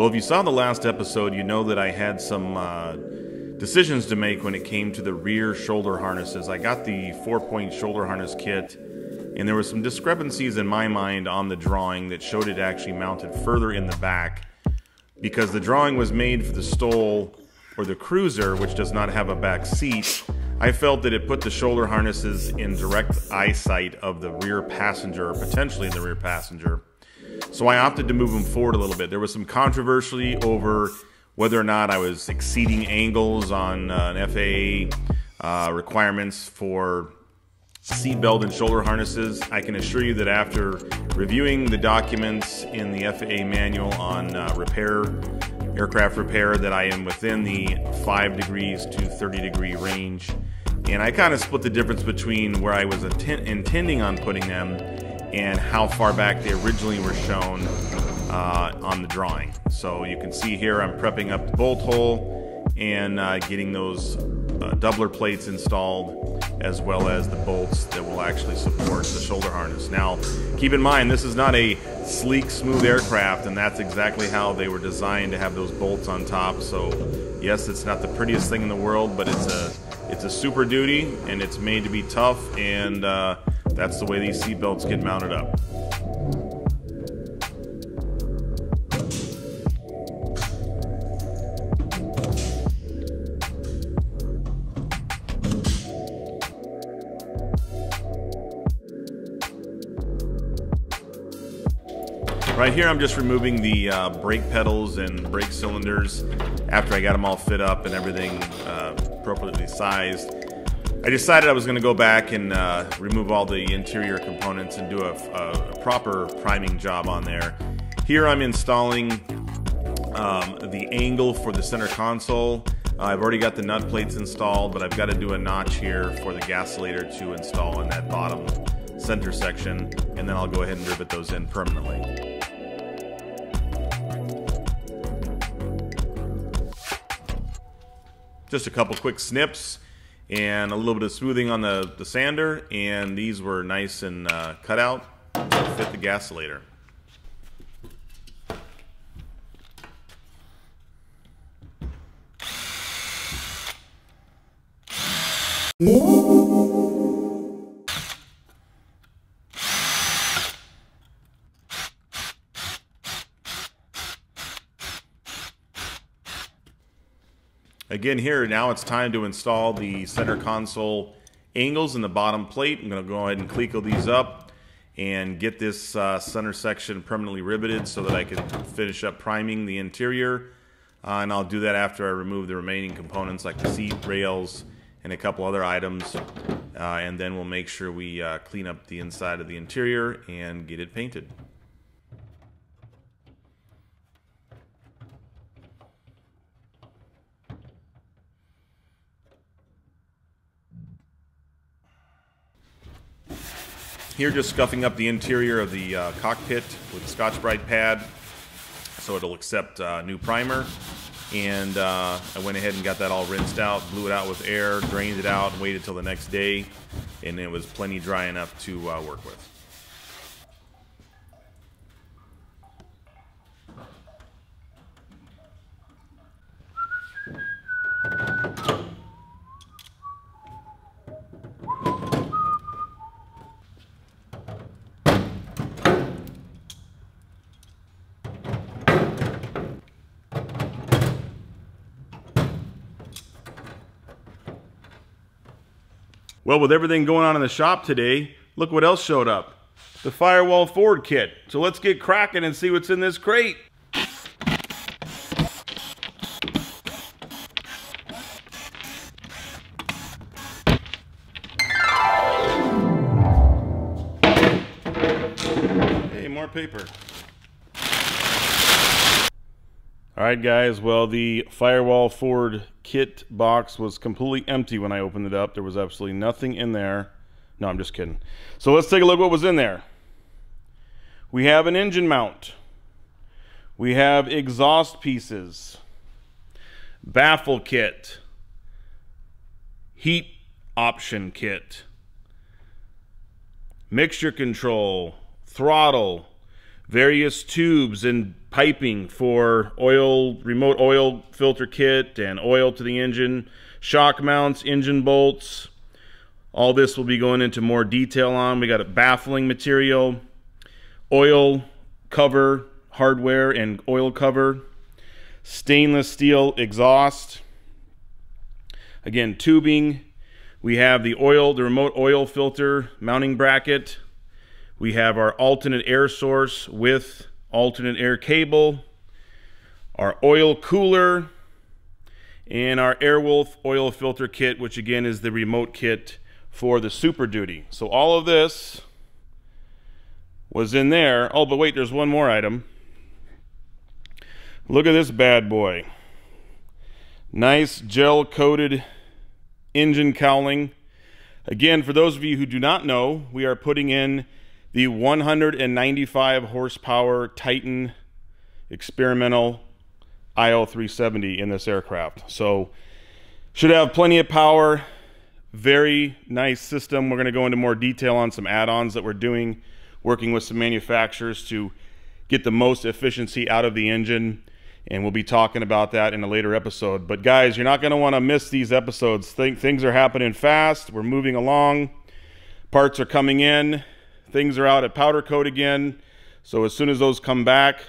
Well, if you saw the last episode, you know that I had some uh, decisions to make when it came to the rear shoulder harnesses. I got the four point shoulder harness kit, and there were some discrepancies in my mind on the drawing that showed it actually mounted further in the back because the drawing was made for the STOL or the Cruiser, which does not have a back seat. I felt that it put the shoulder harnesses in direct eyesight of the rear passenger, or potentially the rear passenger. So I opted to move them forward a little bit. There was some controversy over whether or not I was exceeding angles on uh, an FAA uh, requirements for seatbelt and shoulder harnesses. I can assure you that after reviewing the documents in the FAA manual on uh, repair, aircraft repair, that I am within the 5 degrees to 30 degree range. And I kind of split the difference between where I was intending on putting them and how far back they originally were shown uh, on the drawing. So you can see here I'm prepping up the bolt hole and uh, getting those uh, doubler plates installed as well as the bolts that will actually support the shoulder harness. Now keep in mind this is not a sleek smooth aircraft and that's exactly how they were designed to have those bolts on top. So yes it's not the prettiest thing in the world but it's a it's a super duty and it's made to be tough and uh, that's the way these seat belts get mounted up. Right here, I'm just removing the uh, brake pedals and brake cylinders after I got them all fit up and everything uh, appropriately sized. I decided I was going to go back and uh, remove all the interior components and do a, a, a, proper priming job on there. Here I'm installing um, the angle for the center console. Uh, I've already got the nut plates installed, but I've got to do a notch here for the gasilator to install in that bottom center section, and then I'll go ahead and rivet those in permanently. Just a couple quick snips and a little bit of smoothing on the, the sander, and these were nice and uh, cut out to fit the gasilator. Again here, now it's time to install the center console angles in the bottom plate. I'm going to go ahead and cleco these up and get this uh, center section permanently riveted so that I can finish up priming the interior. Uh, and I'll do that after I remove the remaining components like the seat rails and a couple other items. Uh, and then we'll make sure we uh, clean up the inside of the interior and get it painted. Here just scuffing up the interior of the uh, cockpit with a Scotch-Brite pad so it'll accept uh, new primer. And uh, I went ahead and got that all rinsed out, blew it out with air, drained it out, and waited till the next day. And it was plenty dry enough to uh, work with. Well, with everything going on in the shop today, look what else showed up. The Firewall Forward kit. So let's get cracking and see what's in this crate. Hey, more paper. All right, guys. Well, the Firewall Forward kit box was completely empty when I opened it up. There was absolutely nothing in there. No, I'm just kidding. So let's take a look what was in there. We have an engine mount. We have exhaust pieces, baffle kit, heat option kit, mixture control, throttle, various tubes and piping for oil, remote oil filter kit and oil to the engine, shock mounts, engine bolts. All this will be going into more detail on. We got a baffling material, oil cover, hardware and oil cover, stainless steel exhaust, again, tubing. We have the oil, the remote oil filter mounting bracket. We have our alternate air source with alternate air cable, our oil cooler, and our Airwolf oil filter kit, which again is the remote kit for the Super Duty. So all of this was in there. Oh, but wait, there's one more item. Look at this bad boy. Nice gel coated engine cowling. Again, for those of you who do not know, we are putting in the 195 horsepower Titan experimental IL370 in this aircraft. So should have plenty of power. Very nice system. We're going to go into more detail on some add-ons that we're doing, working with some manufacturers to get the most efficiency out of the engine. And we'll be talking about that in a later episode. But guys, you're not going to want to miss these episodes. Th things are happening fast. We're moving along. Parts are coming in. Things are out at powder coat again. So as soon as those come back,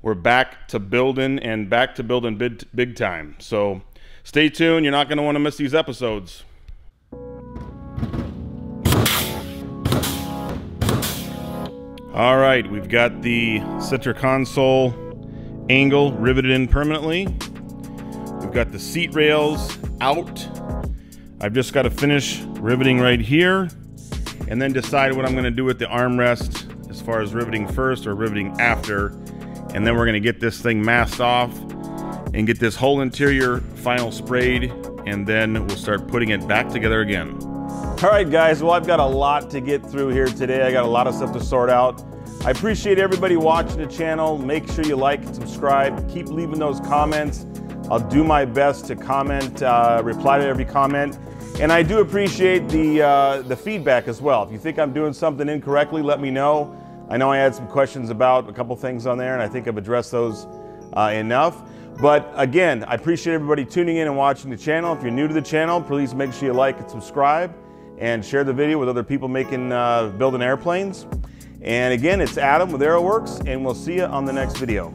we're back to building and back to building big, big time. So stay tuned. You're not going to want to miss these episodes. All right, we've got the center console angle riveted in permanently. We've got the seat rails out. I've just got to finish riveting right here and then decide what I'm going to do with the armrest as far as riveting first or riveting after. And then we're going to get this thing masked off and get this whole interior final sprayed and then we'll start putting it back together again. All right, guys, well, I've got a lot to get through here today. I got a lot of stuff to sort out. I appreciate everybody watching the channel. Make sure you like and subscribe. Keep leaving those comments. I'll do my best to comment, uh, reply to every comment. And I do appreciate the, uh, the feedback as well. If you think I'm doing something incorrectly, let me know. I know I had some questions about a couple things on there, and I think I've addressed those uh, enough. But again, I appreciate everybody tuning in and watching the channel. If you're new to the channel, please make sure you like and subscribe and share the video with other people making, uh, building airplanes. And again, it's Adam with AeroWorks, and we'll see you on the next video.